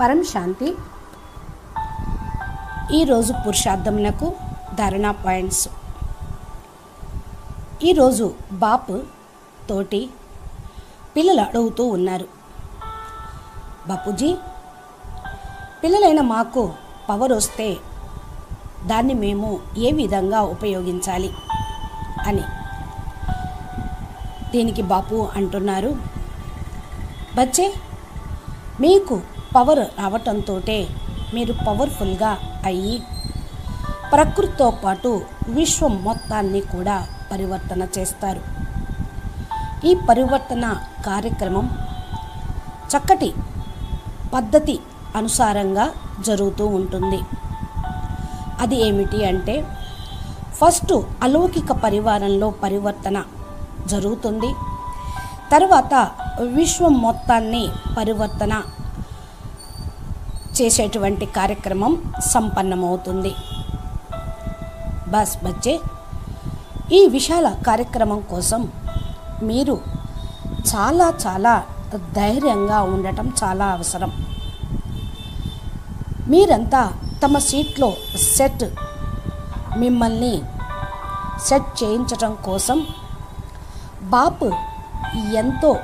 పరం శాంతి. ఈరోజు పురుషార్థమునకు ధారణా పాయింట్స్. ఈరోజు బాప్ తోటి పిల్లలు అడుగుతూ ఉన్నారు. బాపూజీ పిల్లలైన మాకు పవర్ వస్తే దాన్ని మేము ఏ విధంగా ఉపయోగించాలి అని. దీనికి బాపు అంటున్నారు. బచ్చే మీకు పవర్ రావటంతో మీరు పవర్ఫుల్గా అయ్యి ప్రకృతితో పాటు విశ్వం మొత్తాన్ని కూడా పరివర్తన చేస్తారు. ఈ పరివర్తన కార్యక్రమం చక్కటి పద్ధతి అనుసారంగా జరుగుతూ ఉంటుంది. అది ఏమిటి అంటే ఫస్ట్ అలౌకిక పరివారంలో పరివర్తన జరుగుతుంది. తర్వాత విశ్వం మొత్తాన్ని పరివర్తన చేసేటువంటి కార్యక్రమం సంపన్నమవుతుంది. బస్ బచ్చే ఈ విశాల కార్యక్రమం కోసం మీరు చాలా చాలా ధైర్యంగా ఉండటం చాలా అవసరం. మీరంతా తమ సీట్లో సెట్ మిమ్మల్ని సెట్ చేయించటం కోసం బాపు ఎంతో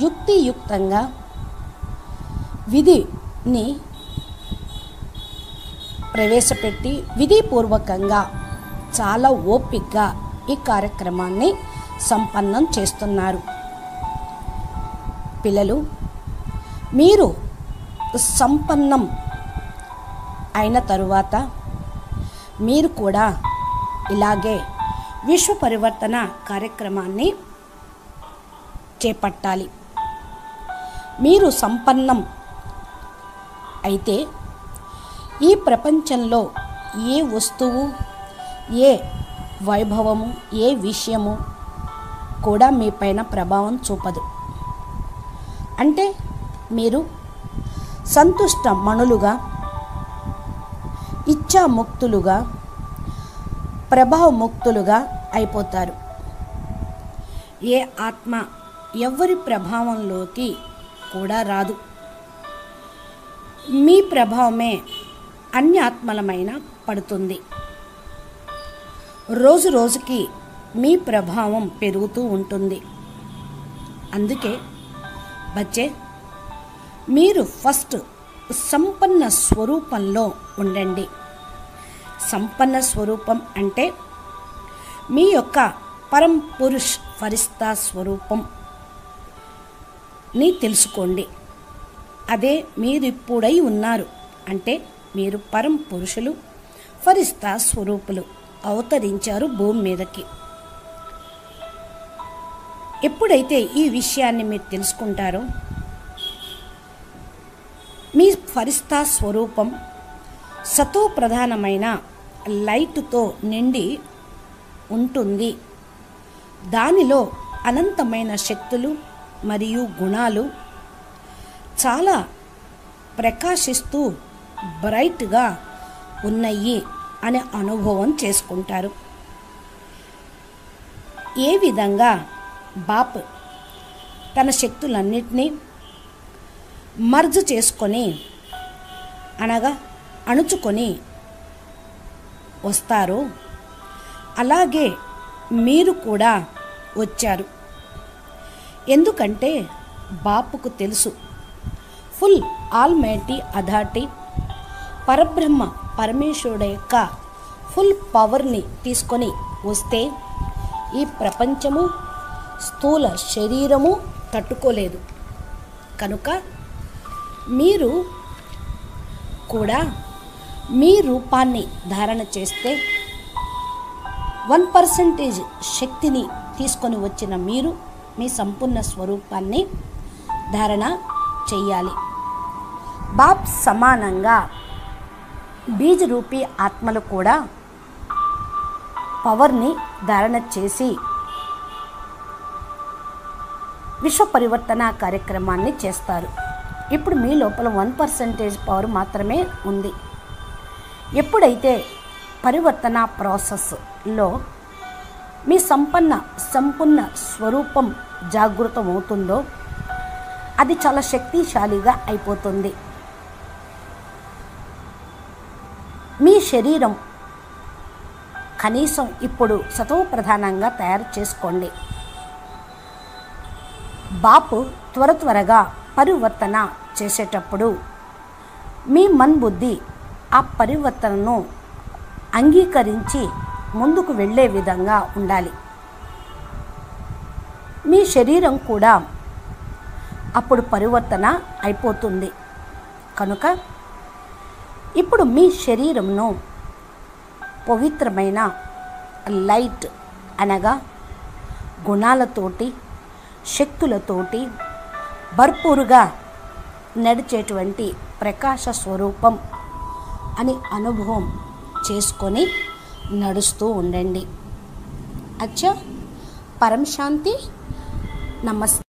యుక్తియుక్తంగా విధిని ప్రవేశపెట్టి విధిపూర్వకంగా చాలా ఓపికగా ఈ కార్యక్రమాన్ని సంపన్నం చేస్తున్నారు. పిల్లలు మీరు సంపన్నం అయిన తరువాత మీరు కూడా ఇలాగే విశ్వ పరివర్తన కార్యక్రమాన్ని చేపట్టాలి. మీరు సంపన్నం అయితే ఈ ప్రపంచంలో ఏ వస్తువు ఏ వైభవము ఏ విషయము కూడా మీ పైన ప్రభావం చూపదు. అంటే మీరు సంతుష్ట మణులుగా ఇచ్చాముక్తులుగా ప్రభావముక్తులుగా అయిపోతారు. ఏ ఆత్మ ఎవరి ప్రభావంలోకి కూడా రాదు. మీ ప్రభావమే అన్యాత్మలమైన పడుతుంది. రోజు రోజుకి మీ ప్రభావం పెరుగుతూ ఉంటుంది. అందుకే బచ్చే మీరు ఫస్ట్ సంపన్న స్వరూపంలో ఉండండి. సంపన్న స్వరూపం అంటే మీ యొక్క పరం పురుష్ ఫరిస్తా స్వరూపం. ని తెలుసుకోండి. అదే మీరు ఇప్పుడై ఉన్నారు. అంటే మీరు పరం పురుషులు ఫరిస్తా స్వరూపులు అవతరించారు భూమి మీదకి. ఎప్పుడైతే ఈ విషయాన్ని మీరు తెలుసుకుంటారో మీ ఫరిస్తా స్వరూపం సతో ప్రధానమైన లైట్తో నిండి ఉంటుంది. దానిలో అనంతమైన శక్తులు మరియు గుణాలు చాలా ప్రకాశిస్తూ బ్రైట్గా ఉన్నాయి అనే అనుభవం చేసుకుంటారు. ఏ విధంగా బాప్ తన శక్తులన్నిటినీ మర్జ్ చేసుకొని అనగా అణుచుకొని వస్తారో అలాగే మీరు కూడా వచ్చారు. ఎందుకంటే బాపుకు తెలుసు ఫుల్ ఆల్మైటీ అథారిటీ పరబ్రహ్మ పరమేశ్వరుడు యొక్క ఫుల్ పవర్ని తీసుకొని వస్తే ఈ ప్రపంచము స్థూల శరీరము తట్టుకోలేదు. కనుక మీరు కూడా మీ రూపాన్ని ధారణ చేస్తే వన్ పర్సెంటేజ్ శక్తిని తీసుకొని వచ్చిన మీరు మీ సంపూర్ణ స్వరూపాన్ని ధారణ చేయాలి. బాబ్ సమానంగా బీజరూపీ ఆత్మలు కూడా పవర్ని ధారణ చేసి విశ్వ పరివర్తన కార్యక్రమాన్ని చేస్తారు. ఇప్పుడు మీ లోపల వన్ పర్సెంటేజ్ పవర్ మాత్రమే ఉంది. ఎప్పుడైతే పరివర్తన ప్రాసెస్లో మీ సంపన్న సంపూర్ణ స్వరూపం జాగృతమవుతుందో అది చాలా శక్తిశాలిగా అయిపోతుంది. మీ శరీరం కనీసం ఇప్పుడు సతవ ప్రధానంగా తయారు చేసుకోండి. బాపు త్వర త్వరగా పరివర్తన చేసేటప్పుడు మీ మన్బుద్ధి ఆ పరివర్తనను అంగీకరించి ముందుకు వెళ్ళే విధంగా ఉండాలి. మీ శరీరం కూడా అప్పుడు పరివర్తన అయిపోతుంది. కనుక ఇప్పుడు మీ శరీరంను పవిత్రమైన లైట్ అనగా గుణాలతోటి శక్తులతోటి భర్పూరుగా నడిచేటువంటి ప్రకాశ స్వరూపం అని అనుభవం చేసుకొని నడుస్తూ ఉండండి. అచ్చా పరం శాంతి నమస్తే